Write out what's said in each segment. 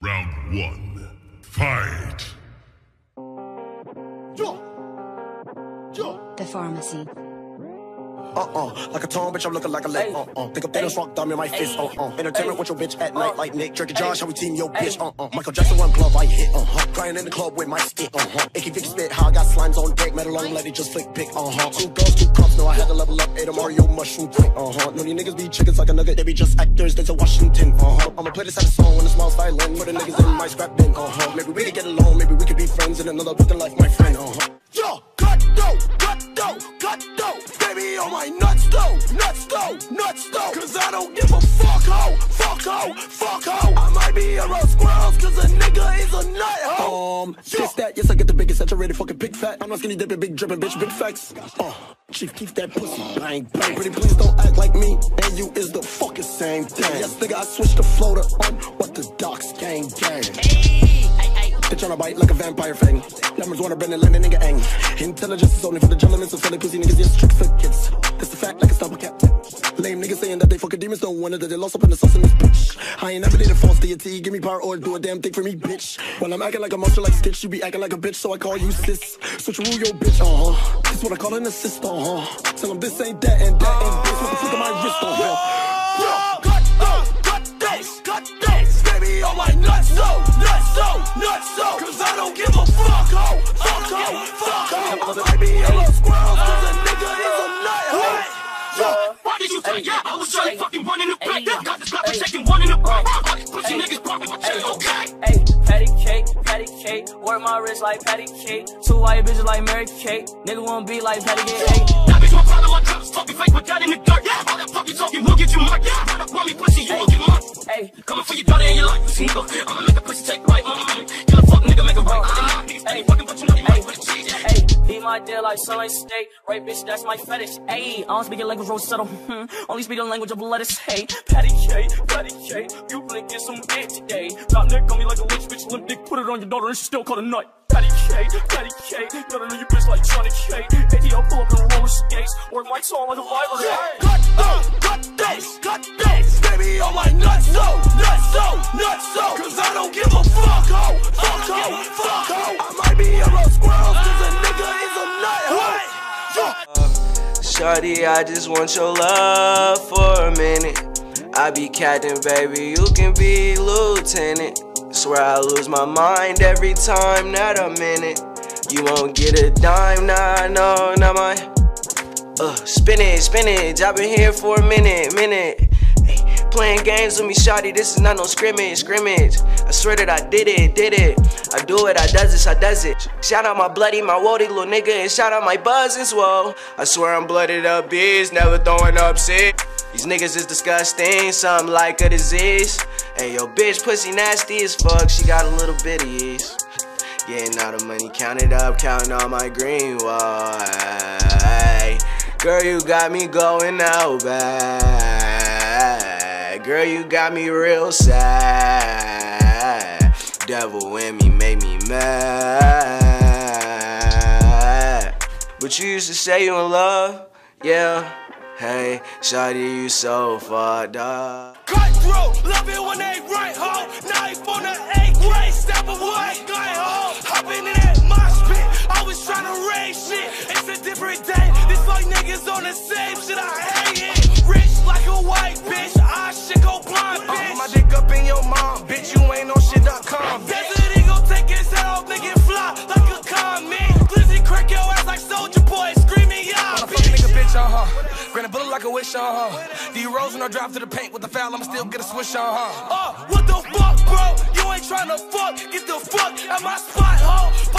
Round one. Fight. The pharmacy. Uh-uh, like a tone, bitch, I'm looking like a lick, uh-uh. Think I'm Thanos, rock thumb in my fist, uh-uh. Entertainment with your bitch at night like Nick Drake and Josh, how we team your bitch, uh-uh. Michael Jackson, one glove, I hit, uh-huh. Crying in the club with my stick, uh-huh. Icky Vicky spit, how I got slimes on deck. Metal on, let it just flick pick, uh-huh. Two girls, two cups, no, I had to level up. Ate a Mario mushroom quick, uh-huh. No, these niggas be chickens like a nugget They be just actors, they to Washington, uh-huh. I'ma play this at a song when the smile's violin Put the niggas in my scrap bin, uh-huh. Maybe we could get along, maybe we could be friends In another book in life, my friend, uh-huh. Yo, dough, cut dough, cut dough Baby on my nuts though, nuts though, nuts though. Cause I don't give a fuck ho, fuck ho, fuck ho. I might be a roast squirrels cause a nigga is a nut ho. Um, this that, yes I get the biggest saturated fucking big fat. I'm not skinny dipping, big dripping, bitch, big facts. Uh, chief, keep that pussy bang, bang. Pretty please don't act like me and you is the fucking same thing. Yes nigga I switched the floater on what the docs gang gang they tryna bite like a vampire fang. Numbers wanna bend and let a nigga ang. Intelligence is only for the gentlemen, so silly pussy niggas, yes, tricks for kids. That's the fact, like a Snapple cap. Lame niggas saying that they fucking demons don't wonder that they lost up in the sauce in this bitch. I ain't never did a false deity, give me power or do a damn thing for me, bitch. When I'm acting like a monster like Stitch, you be acting like a bitch, so I call you sis. Switch rule your bitch, uh huh. This what I call an assist, uh huh. Tell them this ain't that and that ain't this. What the fuck am I wrist, uh huh. Nuts, so. Cause I don't give a fuck, ho, fuck, ho, fuck, ho. I might be a little squirrel, cause a nigga is a nut, ho. Yo, Why did you take yeah? I was trying to fucking in the back. Got this clapper taking one in the back. Pussy niggas popping, but you okay? Hey, patty cake, patty cake. Work my wrist like patty cake. Two white bitches like Mary Kate. Nigga wanna be like patty cake. That bitch my problem, my drops talking fake, but that in the dirt. Yeah, all that fucking talking will get you marked. Yeah, run up on me, pussy, you will get marked. hey, Coming for your daughter and your life, nigga. I'ma make a pussy take right, mm Kill a fuck nigga, make a right. Niggas ain't fucking, but you know you might with a cheese. hey. Be my deal like Sunlight State. Right, bitch, that's my fetish. Hey, I don't speak your language, roll settle. Hmm. Only speak the language of lettuce. Hey, patty cake, patty cake. You finna get some dick today. Got Nick on me like a witch, bitch. Limp dick, put it on your daughter and she still call it nut. Patty cake, patty cake. Gotta know you bitch like Johnny Cake. ATL pull up roller skates. Work my song like a violent. Cut, uh, cut this, cut this. Baby, on my nuts, so, nuts, so, nuts, so. Cause I don't give a fuck, ho, fuck, ho, fuck, ho. I might be a roast squirrel, cause a nigga is a nut, ho. Shorty, I just want your love for a minute. I be captain, baby, you can be lieutenant. Swear I lose my mind every time that I'm in it. You won't get a dime, nah, no, not my. Uh, spinach, spinach, I've been here for a minute, minute. Ay, Playing games with me, shawty, this is not no scrimmage, scrimmage. I swear that I did it, did it. I do it, I does this, I does it. Shout out my bloody, my woody little nigga, and shout out my buzz as well. I swear I'm blooded up, bitch, never throwing up sick. These niggas is disgusting, something like a disease. Hey, yo, bitch, pussy nasty as fuck, she got a little bitties. Getting all the money counted up, counting all my green wall. Girl, you got me going out bad. Girl, you got me real sad. Devil in me made me mad. But you used to say you in love, yeah. Hey, shawty, you so fucked up. Cutthroat, love it when they right, ho. Knife on the AK, the same shit, I hate it. Rich like a white bitch, I shit go blind, bitch. Put my dick up in your mom, bitch. You ain't on shit.com. bitch. Desert Eagle take his head off, it fly like a comet. Glizzy crack your ass like Soldier Boy, screaming, yeah, a nigga, bitch, uh huh. Granted, bullet like a wish, uh huh. D Rose when I drive to the paint with the foul, I'ma still get a swish, uh huh. Uh, what the fuck, bro? You ain't tryna fuck. Get the fuck at my spot, ho.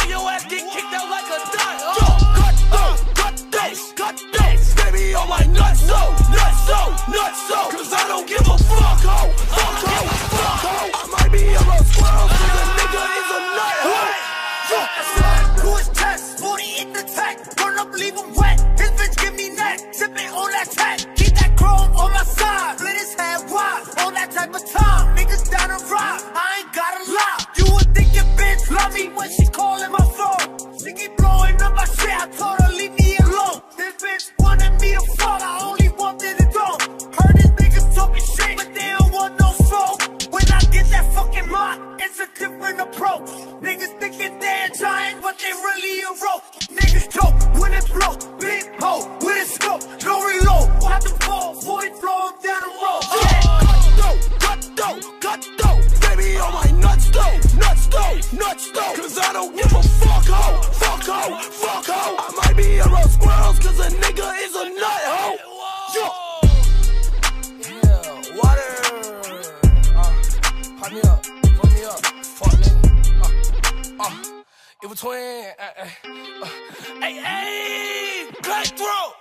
cut though. Baby on my nuts though, nuts though, nuts though. Cause I don't give a fuck ho, fuck ho, fuck ho. I might be around squirrels cause a nigga is a nut ho. Yo. Yeah, water. Uh, pop me up, put me up, fuck nigga. Uh, uh, it was twin. Uh, uh, uh. Hey, hey, cutthroat.